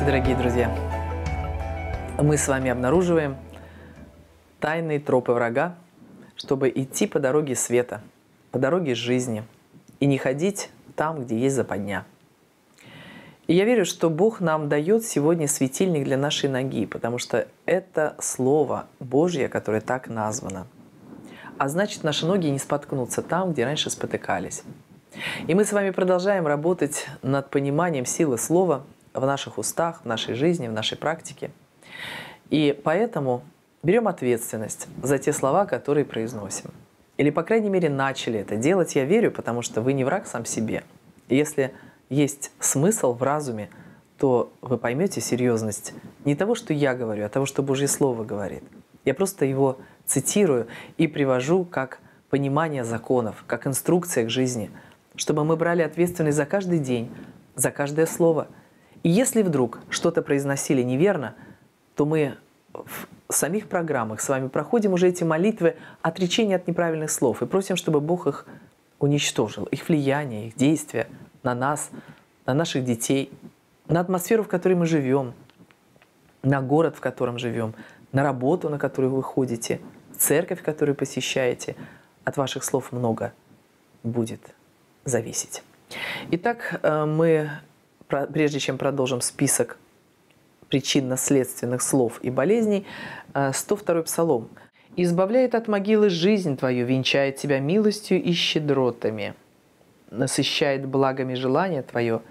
Здравствуйте, дорогие друзья! Мы с вами обнаруживаем тайные тропы врага, чтобы идти по дороге света, по дороге жизни и не ходить там, где есть западня. И я верю, что Бог нам дает сегодня светильник для нашей ноги, потому что это Слово Божье, которое так названо. А значит, наши ноги не споткнутся там, где раньше спотыкались. И мы с вами продолжаем работать над пониманием силы Слова в наших устах, в нашей жизни, в нашей практике. И поэтому берем ответственность за те слова, которые произносим. Или, по крайней мере, начали это делать, я верю, потому что вы не враг сам себе. Если есть смысл в разуме, то вы поймете серьезность не того, что я говорю, а того, что Божье Слово говорит. Я просто его цитирую и привожу как понимание законов, как инструкция к жизни, чтобы мы брали ответственность за каждый день, за каждое слово. И если вдруг что-то произносили неверно, то мы в самих программах с вами проходим уже эти молитвы отречения от неправильных слов и просим, чтобы Бог их уничтожил, их влияние, их действия на нас, на наших детей, на атмосферу, в которой мы живем, на город, в котором живем, на работу, на которую вы ходите, церковь, которую посещаете. От ваших слов много будет зависеть. Итак, э, мы, прежде чем продолжим список причинно-следственных слов и болезней, 102 э, псалом. «Избавляет от могилы жизнь твою, венчает тебя милостью и щедротами, насыщает благами желание твое,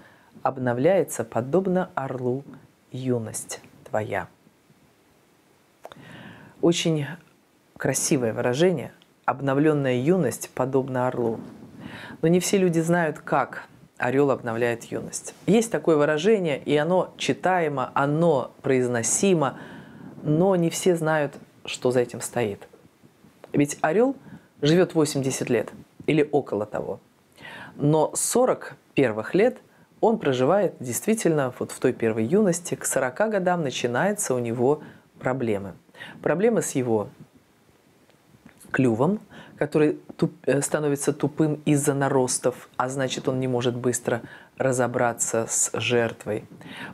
обновляется, подобно орлу, юность твоя». Очень красивое выражение «обновленная юность, подобно орлу». Но не все люди знают, как орел обновляет юность. Есть такое выражение, и оно читаемо, оно произносимо, но не все знают, что за этим стоит. Ведь орел живет 80 лет или около того. Но 40 первых лет он проживает действительно вот в той первой юности, к 40 годам начинаются у него проблемы. Проблемы с его клювом, который туп, э, становится тупым из-за наростов, а значит он не может быстро разобраться с жертвой.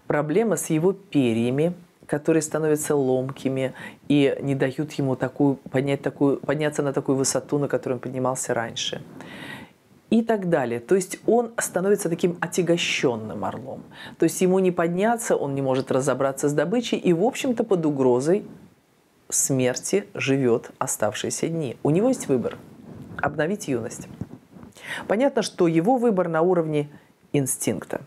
Проблема с его перьями, которые становятся ломкими и не дают ему такую, поднять такую, подняться на такую высоту, на которую он поднимался раньше. И так далее. То есть он становится таким отягощенным орлом. То есть ему не подняться, он не может разобраться с добычей и, в общем-то, под угрозой смерти живет оставшиеся дни. У него есть выбор – обновить юность. Понятно, что его выбор на уровне инстинкта.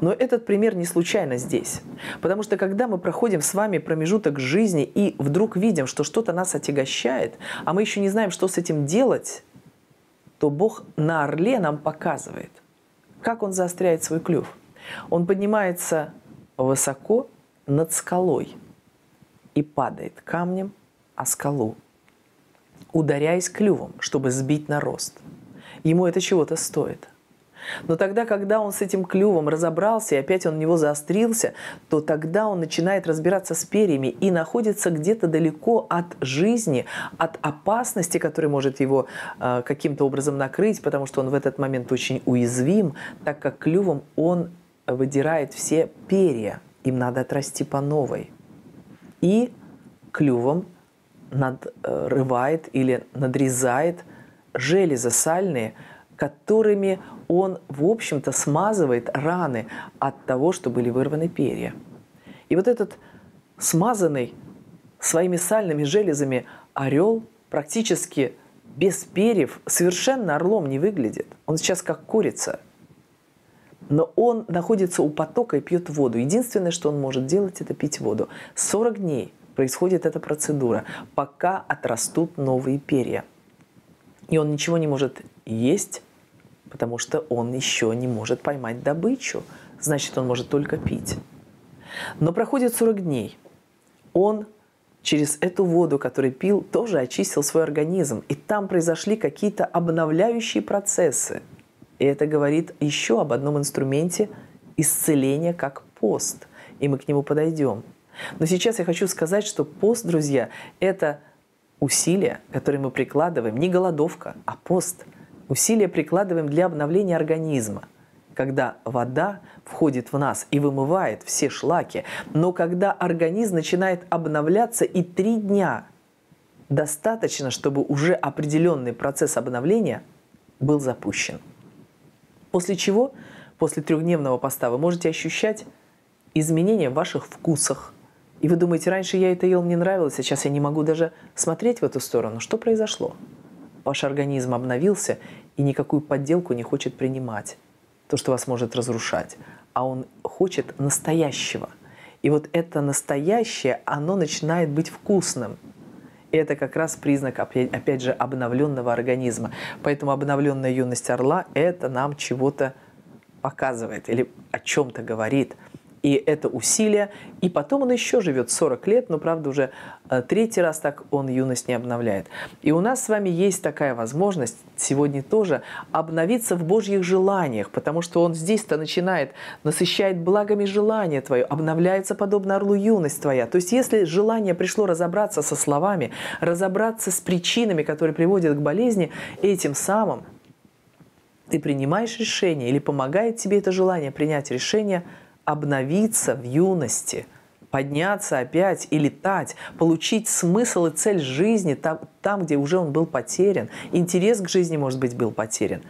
Но этот пример не случайно здесь. Потому что когда мы проходим с вами промежуток жизни и вдруг видим, что что-то нас отягощает, а мы еще не знаем, что с этим делать, то Бог на орле нам показывает, как он заостряет свой клюв. Он поднимается высоко над скалой – и падает камнем о скалу, ударяясь клювом, чтобы сбить нарост. Ему это чего-то стоит. Но тогда, когда он с этим клювом разобрался, и опять он в него заострился, то тогда он начинает разбираться с перьями и находится где-то далеко от жизни, от опасности, которая может его э, каким-то образом накрыть, потому что он в этот момент очень уязвим, так как клювом он выдирает все перья. Им надо отрасти по новой и клювом надрывает или надрезает железы сальные, которыми он, в общем-то, смазывает раны от того, что были вырваны перья. И вот этот смазанный своими сальными железами орел практически без перьев совершенно орлом не выглядит. Он сейчас как курица – но он находится у потока и пьет воду. Единственное, что он может делать, это пить воду. 40 дней происходит эта процедура, пока отрастут новые перья. И он ничего не может есть, потому что он еще не может поймать добычу. Значит, он может только пить. Но проходит 40 дней. Он через эту воду, которую пил, тоже очистил свой организм. И там произошли какие-то обновляющие процессы – и это говорит еще об одном инструменте исцеления, как пост. И мы к нему подойдем. Но сейчас я хочу сказать, что пост, друзья, это усилия, которые мы прикладываем, не голодовка, а пост. Усилия прикладываем для обновления организма, когда вода входит в нас и вымывает все шлаки, но когда организм начинает обновляться и три дня достаточно, чтобы уже определенный процесс обновления был запущен. После чего, после трехдневного поста, вы можете ощущать изменения в ваших вкусах. И вы думаете, раньше я это ел, мне нравилось, а сейчас я не могу даже смотреть в эту сторону. Что произошло? Ваш организм обновился и никакую подделку не хочет принимать. То, что вас может разрушать. А он хочет настоящего. И вот это настоящее, оно начинает быть вкусным. Это как раз признак, опять же, обновленного организма. Поэтому обновленная юность орла – это нам чего-то показывает или о чем-то говорит – и это усилие. И потом он еще живет 40 лет, но, правда, уже э, третий раз так он юность не обновляет. И у нас с вами есть такая возможность сегодня тоже обновиться в Божьих желаниях, потому что он здесь-то начинает, насыщает благами желания твое, обновляется подобно орлу юность твоя. То есть если желание пришло разобраться со словами, разобраться с причинами, которые приводят к болезни, этим самым ты принимаешь решение или помогает тебе это желание принять решение – обновиться в юности, подняться опять и летать, получить смысл и цель жизни там, там, где уже он был потерян. Интерес к жизни, может быть, был потерян.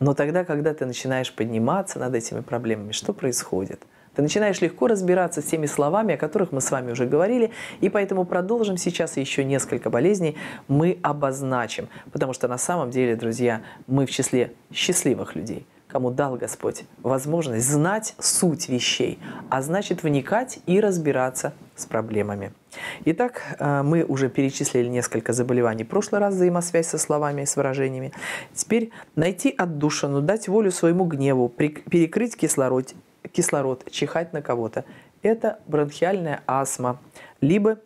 Но тогда, когда ты начинаешь подниматься над этими проблемами, что происходит? Ты начинаешь легко разбираться с теми словами, о которых мы с вами уже говорили, и поэтому продолжим сейчас еще несколько болезней мы обозначим, потому что на самом деле, друзья, мы в числе счастливых людей – кому дал Господь возможность знать суть вещей, а значит вникать и разбираться с проблемами. Итак, э, мы уже перечислили несколько заболеваний в прошлый раз, взаимосвязь со словами, с выражениями. Теперь найти отдушину, дать волю своему гневу, перекрыть кислород, кислород чихать на кого-то. Это бронхиальная астма, либо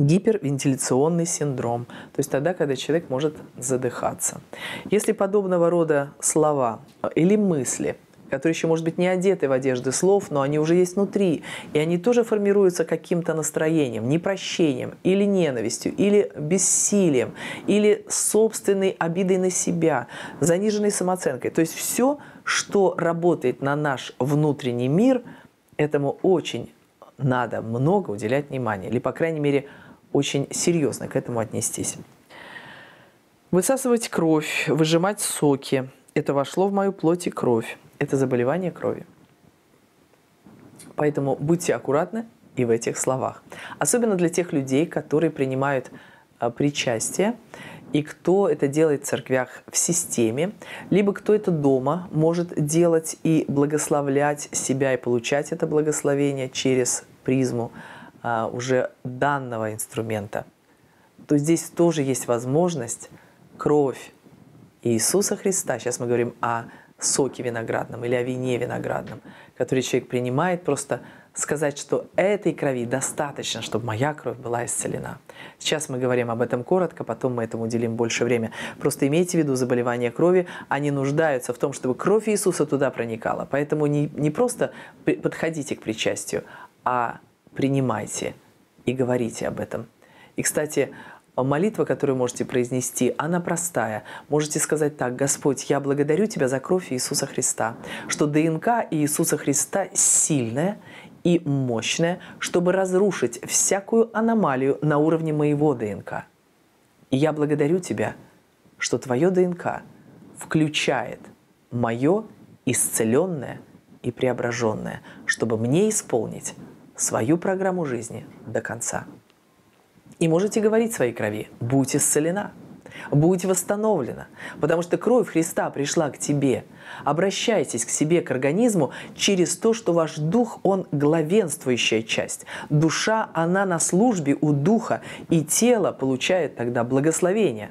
гипервентиляционный синдром, то есть тогда, когда человек может задыхаться. Если подобного рода слова или мысли которые еще, может быть, не одеты в одежды слов, но они уже есть внутри, и они тоже формируются каким-то настроением, непрощением, или ненавистью, или бессилием, или собственной обидой на себя, заниженной самооценкой. То есть все, что работает на наш внутренний мир, этому очень надо много уделять внимания, или, по крайней мере, очень серьезно к этому отнестись. Высасывать кровь, выжимать соки – это вошло в мою плоть и кровь. Это заболевание крови. Поэтому будьте аккуратны и в этих словах. Особенно для тех людей, которые принимают а, причастие, и кто это делает в церквях в системе, либо кто это дома может делать и благословлять себя и получать это благословение через призму а, уже данного инструмента, то здесь тоже есть возможность кровь Иисуса Христа, сейчас мы говорим о соке виноградном или о вине виноградном, который человек принимает, просто сказать, что этой крови достаточно, чтобы моя кровь была исцелена. Сейчас мы говорим об этом коротко, потом мы этому уделим больше времени. Просто имейте в виду заболевания крови, они нуждаются в том, чтобы кровь Иисуса туда проникала. Поэтому не, не просто подходите к причастию, а принимайте и говорите об этом. И, кстати, молитва, которую можете произнести, она простая. Можете сказать так, Господь, я благодарю Тебя за кровь Иисуса Христа, что ДНК Иисуса Христа сильная и мощная, чтобы разрушить всякую аномалию на уровне моего ДНК. И я благодарю Тебя, что Твое ДНК включает мое исцеленное и преображенное, чтобы мне исполнить свою программу жизни до конца. И можете говорить своей крови, будь исцелена, будь восстановлена, потому что кровь Христа пришла к тебе. Обращайтесь к себе, к организму, через то, что ваш дух, он главенствующая часть. Душа, она на службе у духа, и тело получает тогда благословение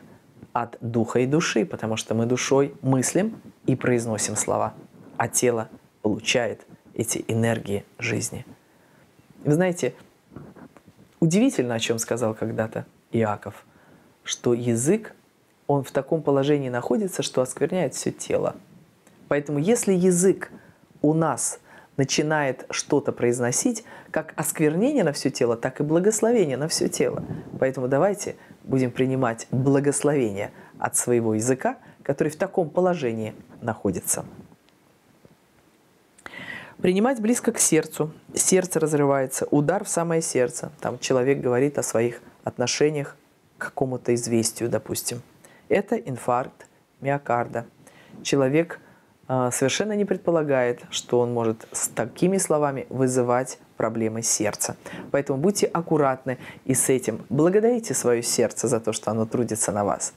от духа и души, потому что мы душой мыслим и произносим слова, а тело получает эти энергии жизни. Вы знаете, удивительно, о чем сказал когда-то Иаков, что язык, он в таком положении находится, что оскверняет все тело. Поэтому если язык у нас начинает что-то произносить, как осквернение на все тело, так и благословение на все тело. Поэтому давайте будем принимать благословение от своего языка, который в таком положении находится. Принимать близко к сердцу. Сердце разрывается, удар в самое сердце. Там человек говорит о своих отношениях к какому-то известию, допустим. Это инфаркт миокарда. Человек совершенно не предполагает, что он может с такими словами вызывать проблемы сердца. Поэтому будьте аккуратны и с этим. Благодарите свое сердце за то, что оно трудится на вас.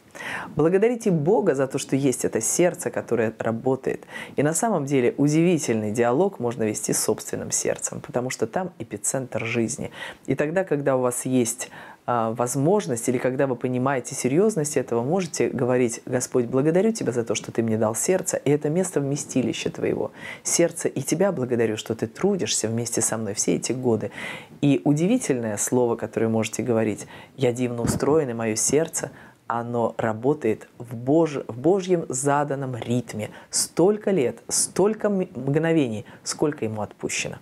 Благодарите Бога за то, что есть это сердце, которое работает. И на самом деле удивительный диалог можно вести с собственным сердцем, потому что там эпицентр жизни. И тогда, когда у вас есть а, возможность или когда вы понимаете серьезность этого, можете говорить, Господь, благодарю Тебя за то, что Ты мне дал сердце, и это место вместилища Твоего. Сердце и Тебя благодарю, что Ты трудишься вместе со мной все эти годы. И удивительное слово, которое можете говорить, я дивно устроен, и мое сердце, оно работает в, Бож... в Божьем заданном ритме. Столько лет, столько мгновений, сколько ему отпущено.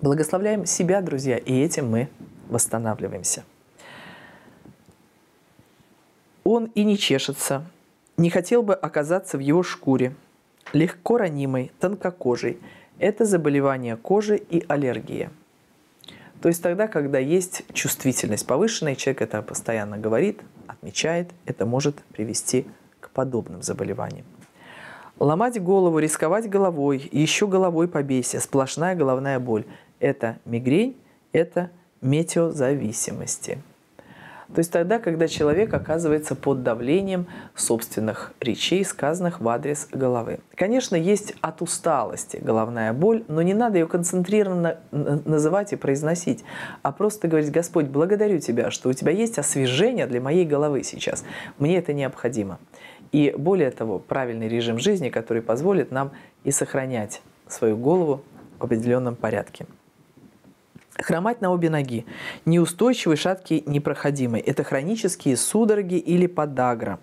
Благословляем себя, друзья, и этим мы восстанавливаемся. Он и не чешется, не хотел бы оказаться в его шкуре, легко ранимой, тонкокожей. Это заболевание кожи и аллергия. То есть тогда, когда есть чувствительность повышенная, человек это постоянно говорит, отмечает, это может привести к подобным заболеваниям. Ломать голову, рисковать головой, еще головой побейся, сплошная головная боль – это мигрень, это метеозависимости. То есть тогда, когда человек оказывается под давлением собственных речей, сказанных в адрес головы. Конечно, есть от усталости головная боль, но не надо ее концентрированно называть и произносить, а просто говорить, Господь, благодарю Тебя, что у Тебя есть освежение для моей головы сейчас. Мне это необходимо. И более того, правильный режим жизни, который позволит нам и сохранять свою голову в определенном порядке. Хромать на обе ноги. Неустойчивый, шаткий, непроходимый. Это хронические судороги или подагра.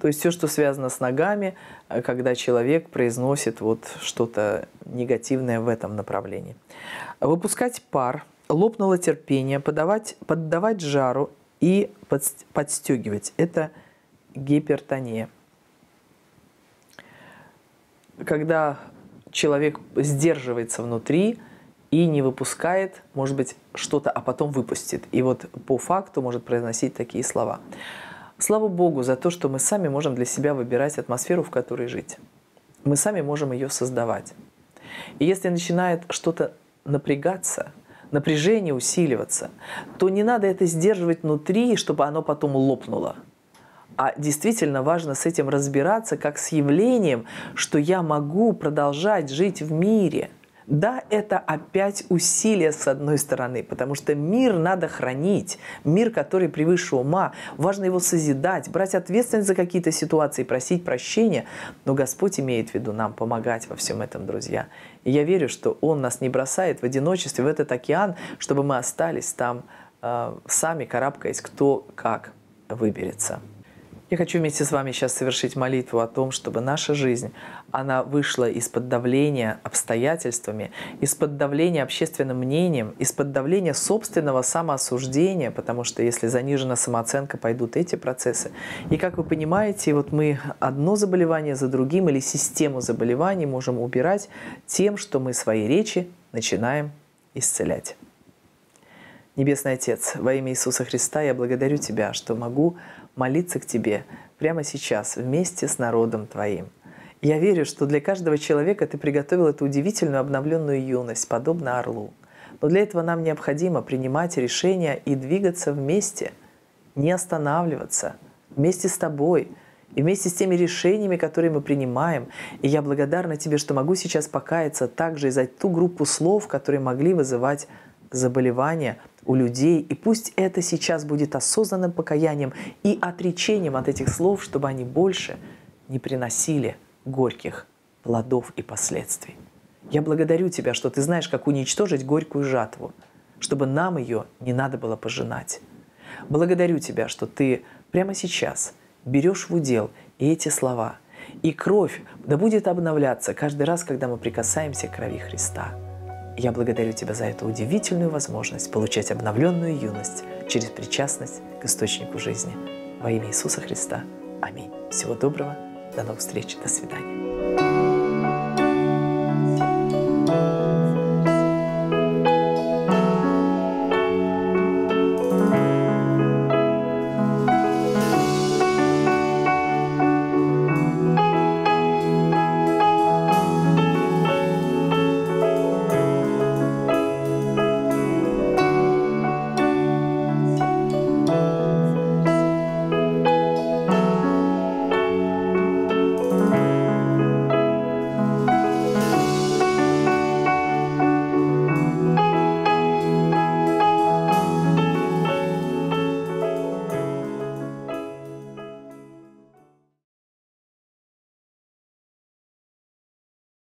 То есть все, что связано с ногами, э, когда человек произносит вот что-то негативное в этом направлении. Выпускать пар, лопнуло терпение, подавать, поддавать жару и подстегивать. Это гипертония. Когда человек сдерживается внутри, и не выпускает, может быть, что-то, а потом выпустит. И вот по факту может произносить такие слова. Слава Богу за то, что мы сами можем для себя выбирать атмосферу, в которой жить. Мы сами можем ее создавать. И если начинает что-то напрягаться, напряжение усиливаться, то не надо это сдерживать внутри, чтобы оно потом лопнуло. А действительно важно с этим разбираться как с явлением, что я могу продолжать жить в мире – да, это опять усилие с одной стороны, потому что мир надо хранить, мир, который превыше ума, важно его созидать, брать ответственность за какие-то ситуации, просить прощения, но Господь имеет в виду нам помогать во всем этом, друзья. И я верю, что Он нас не бросает в одиночестве, в этот океан, чтобы мы остались там э, сами, карабкаясь, кто как выберется. Я хочу вместе с вами сейчас совершить молитву о том, чтобы наша жизнь, она вышла из-под давления обстоятельствами, из-под давления общественным мнением, из-под давления собственного самоосуждения, потому что если занижена самооценка, пойдут эти процессы. И как вы понимаете, вот мы одно заболевание за другим или систему заболеваний можем убирать тем, что мы свои речи начинаем исцелять. Небесный Отец, во имя Иисуса Христа я благодарю Тебя, что могу молиться к Тебе прямо сейчас вместе с народом Твоим. Я верю, что для каждого человека Ты приготовил эту удивительную обновленную юность, подобно орлу. Но для этого нам необходимо принимать решения и двигаться вместе, не останавливаться, вместе с Тобой, и вместе с теми решениями, которые мы принимаем. И я благодарна Тебе, что могу сейчас покаяться также и за ту группу слов, которые могли вызывать заболевания – у людей. И пусть это сейчас будет осознанным покаянием и отречением от этих слов, чтобы они больше не приносили горьких плодов и последствий. Я благодарю Тебя, что Ты знаешь, как уничтожить горькую жатву, чтобы нам ее не надо было пожинать. Благодарю Тебя, что Ты прямо сейчас берешь в удел и эти слова, и кровь да будет обновляться каждый раз, когда мы прикасаемся к крови Христа – я благодарю Тебя за эту удивительную возможность получать обновленную юность через причастность к источнику жизни. Во имя Иисуса Христа. Аминь. Всего доброго. До новых встреч. До свидания.